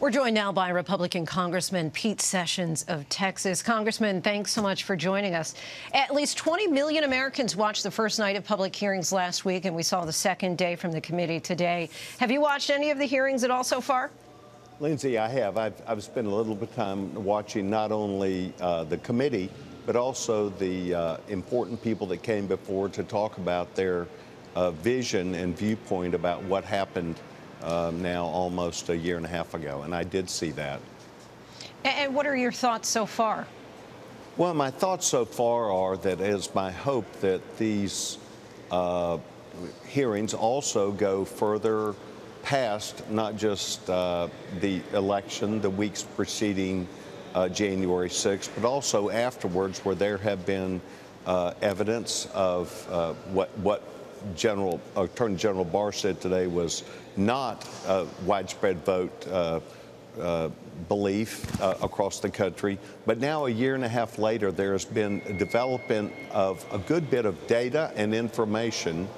We're joined now by Republican Congressman Pete Sessions of Texas. Congressman, thanks so much for joining us. At least 20 million Americans watched the first night of public hearings last week, and we saw the second day from the committee today. Have you watched any of the hearings at all so far? Linsey, I have. I've, I've spent a little bit of time watching not only uh, the committee, but also the uh, important people that came before to talk about their uh, vision and viewpoint about what happened um, now almost a year and a half ago, and I did see that. And what are your thoughts so far? Well, my thoughts so far are that it is my hope that these uh, hearings also go further past not just uh, the election, the weeks preceding uh, January 6th, but also afterwards, where there have been uh, evidence of uh, what what General Attorney General Barr said today was not a widespread vote uh, uh, belief uh, across the country. But now, a year and a half later, there has been development of a good bit of data and information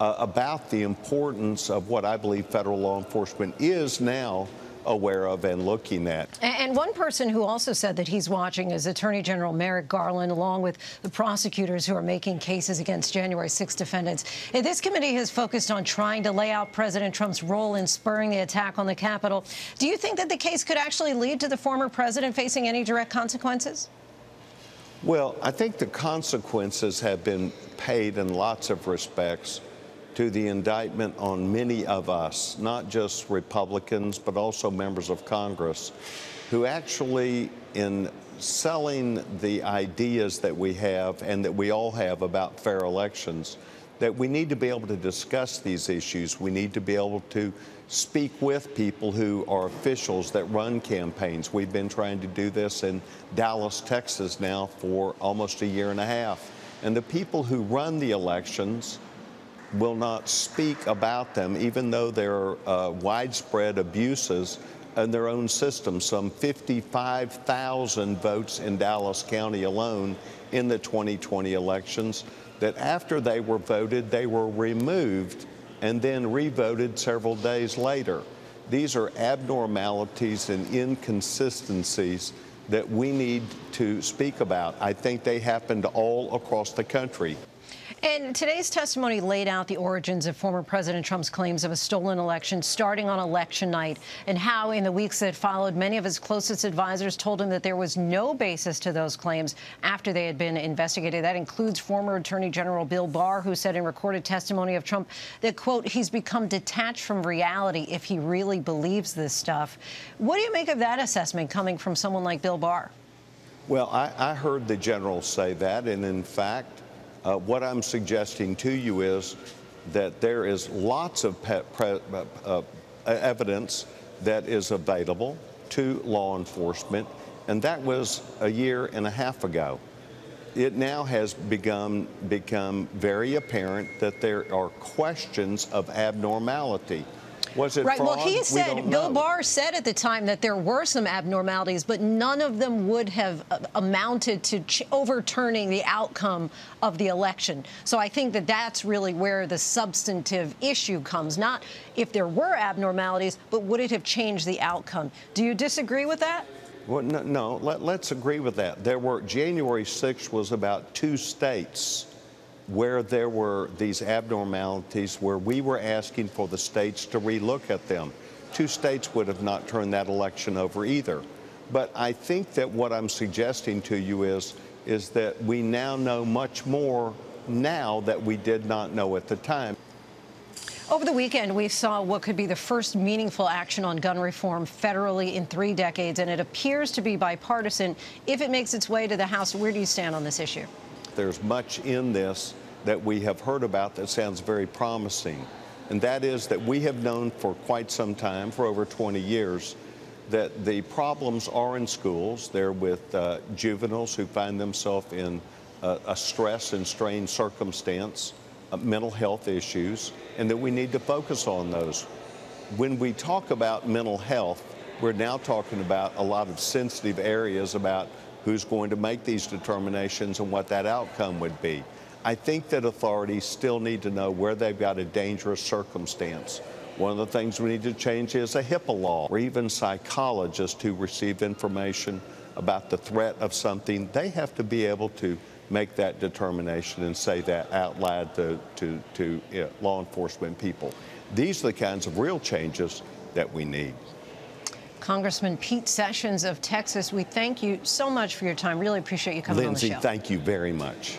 uh, about the importance of what I believe federal law enforcement is now aware of and looking at. And one person who also said that he's watching is Attorney General Merrick Garland, along with the prosecutors who are making cases against January 6 defendants. And this committee has focused on trying to lay out President Trump's role in spurring the attack on the Capitol. Do you think that the case could actually lead to the former president facing any direct consequences? Well, I think the consequences have been paid in lots of respects to the indictment on many of us, not just Republicans, but also members of Congress, who actually, in selling the ideas that we have and that we all have about fair elections, that we need to be able to discuss these issues. We need to be able to speak with people who are officials that run campaigns. We've been trying to do this in Dallas, Texas now for almost a year and a half. And the people who run the elections will not speak about them, even though there are uh, widespread abuses in their own system. Some 55,000 votes in Dallas County alone in the 2020 elections, that after they were voted, they were removed and then revoted several days later. These are abnormalities and inconsistencies that we need to speak about. I think they happened all across the country. And today's testimony laid out the origins of former President Trump's claims of a stolen election starting on election night and how in the weeks that followed, many of his closest advisors told him that there was no basis to those claims after they had been investigated. That includes former Attorney General Bill Barr, who said in recorded testimony of Trump that, quote, he's become detached from reality if he really believes this stuff. What do you make of that assessment coming from someone like Bill Barr? Well, I, I heard the general say that, and in fact, uh, what I'm suggesting to you is that there is lots of uh, uh, evidence that is available to law enforcement, and that was a year and a half ago. It now has become, become very apparent that there are questions of abnormality. Was it right? Fraud? Well, he said we Bill Barr said at the time that there were some abnormalities, but none of them would have uh, amounted to overturning the outcome of the election. So I think that that's really where the substantive issue comes. Not if there were abnormalities, but would it have changed the outcome? Do you disagree with that? Well, no, no let, us agree with that. There were January 6th was about two states where there were these abnormalities where we were asking for the states to relook at them. Two states would have not turned that election over either. But I think that what I'm suggesting to you is, is that we now know much more now that we did not know at the time. Over the weekend, we saw what could be the first meaningful action on gun reform federally in three decades, and it appears to be bipartisan. If it makes its way to the House, where do you stand on this issue? There's much in this that we have heard about that sounds very promising. And that is that we have known for quite some time, for over 20 years, that the problems are in schools. They're with uh, juveniles who find themselves in uh, a stress and strained circumstance, uh, mental health issues, and that we need to focus on those. When we talk about mental health, we're now talking about a lot of sensitive areas about who's going to make these determinations and what that outcome would be. I think that authorities still need to know where they've got a dangerous circumstance, One of the things we need to change is a HIPAA law, or even psychologists who receive information about the threat of something, they have to be able to make that determination and say that out loud to, to, to uh, law enforcement people. These are the kinds of real changes that we need. Congressman Pete Sessions of Texas, we thank you so much for your time. Really appreciate you coming Linsey, on the show. thank you very much.